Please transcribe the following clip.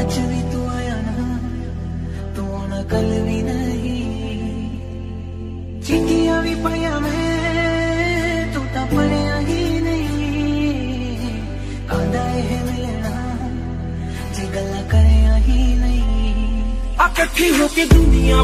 आज भी तू आया ना, तू आना कल भी नहीं। चिट्ठिया भी पढ़िया मैं, तू तो पढ़िया ही नहीं। है मिलना जी गल ही नहीं। इकट्ठी होके दुनिया